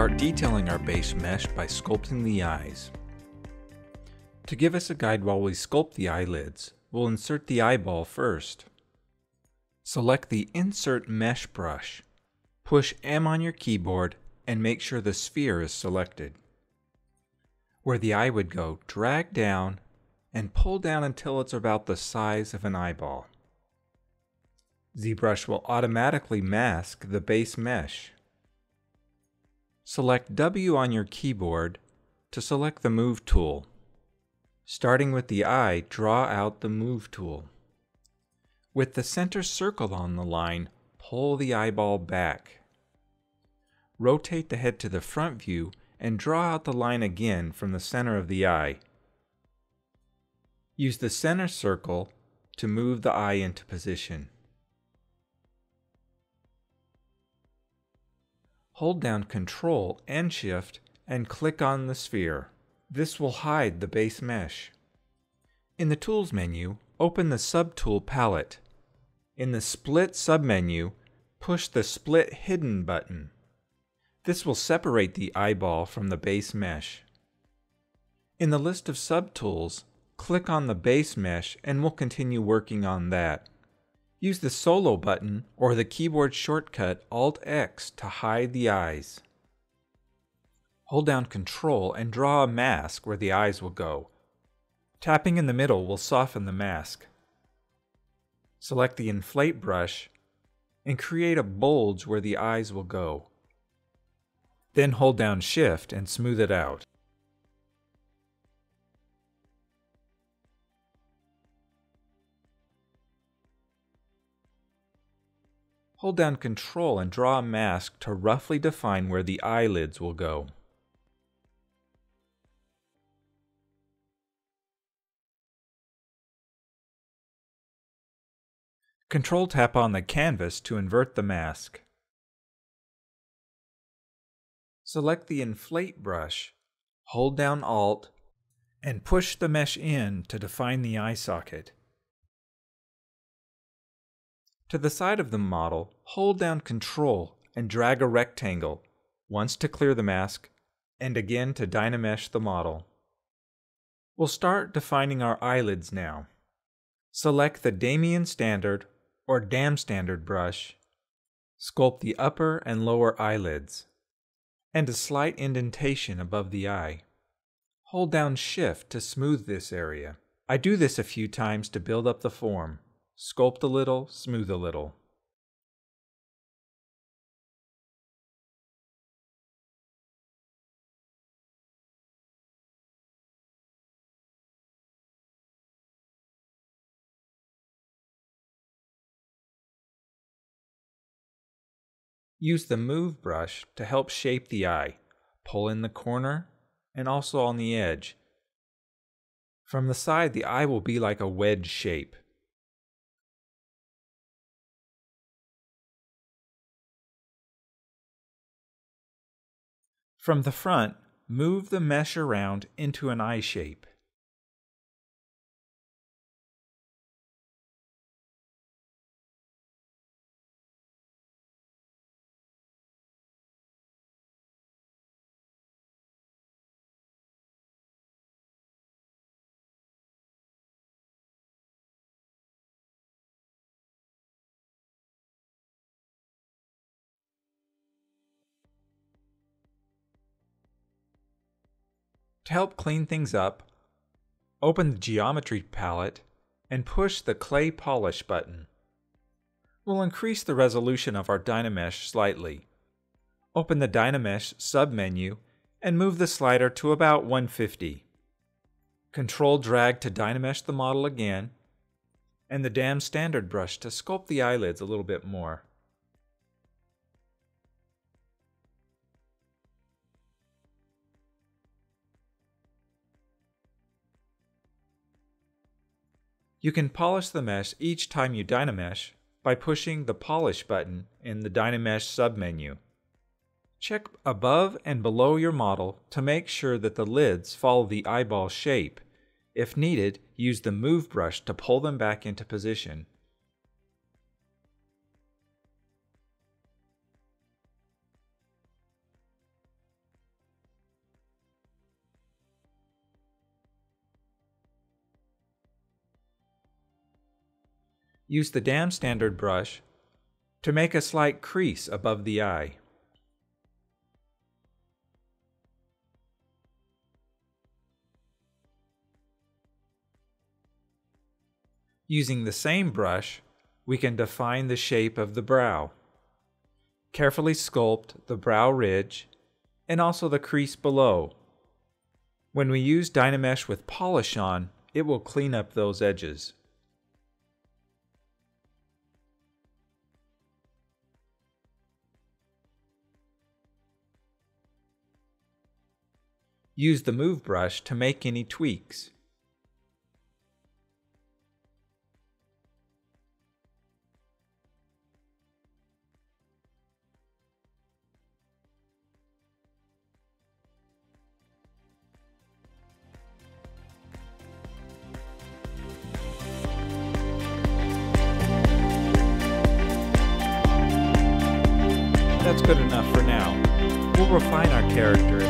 start detailing our base mesh by sculpting the eyes. To give us a guide while we sculpt the eyelids, we'll insert the eyeball first. Select the Insert Mesh brush. Push M on your keyboard and make sure the sphere is selected. Where the eye would go, drag down and pull down until it's about the size of an eyeball. ZBrush will automatically mask the base mesh. Select W on your keyboard to select the Move tool. Starting with the eye, draw out the Move tool. With the center circle on the line, pull the eyeball back. Rotate the head to the front view and draw out the line again from the center of the eye. Use the center circle to move the eye into position. Hold down Ctrl and Shift and click on the sphere. This will hide the base mesh. In the Tools menu, open the Subtool palette. In the Split submenu, push the Split Hidden button. This will separate the eyeball from the base mesh. In the list of subtools, click on the base mesh and we'll continue working on that. Use the Solo button or the keyboard shortcut Alt-X to hide the eyes. Hold down Control and draw a mask where the eyes will go. Tapping in the middle will soften the mask. Select the Inflate brush and create a bulge where the eyes will go. Then hold down Shift and smooth it out. Hold down Control and draw a mask to roughly define where the eyelids will go. Control tap on the canvas to invert the mask. Select the Inflate brush, hold down Alt, and push the mesh in to define the eye socket. To the side of the model, hold down Control and drag a rectangle, once to clear the mask, and again to Dynamesh the model. We'll start defining our eyelids now. Select the Damien Standard or dam standard brush, sculpt the upper and lower eyelids, and a slight indentation above the eye. Hold down Shift to smooth this area. I do this a few times to build up the form. Sculpt a little, smooth a little. Use the Move brush to help shape the eye. Pull in the corner and also on the edge. From the side, the eye will be like a wedge shape. From the front, move the mesh around into an eye shape. To help clean things up, open the Geometry palette and push the Clay Polish button. We'll increase the resolution of our Dynamesh slightly. Open the Dynamesh submenu and move the slider to about 150. Control drag to Dynamesh the model again, and the Dam Standard brush to sculpt the eyelids a little bit more. You can polish the mesh each time you Dynamesh by pushing the Polish button in the Dynamesh submenu. Check above and below your model to make sure that the lids follow the eyeball shape. If needed, use the Move brush to pull them back into position. Use the dam standard brush to make a slight crease above the eye. Using the same brush, we can define the shape of the brow. Carefully sculpt the brow ridge and also the crease below. When we use Dynamesh with polish on, it will clean up those edges. Use the Move brush to make any tweaks. That's good enough for now. We'll refine our character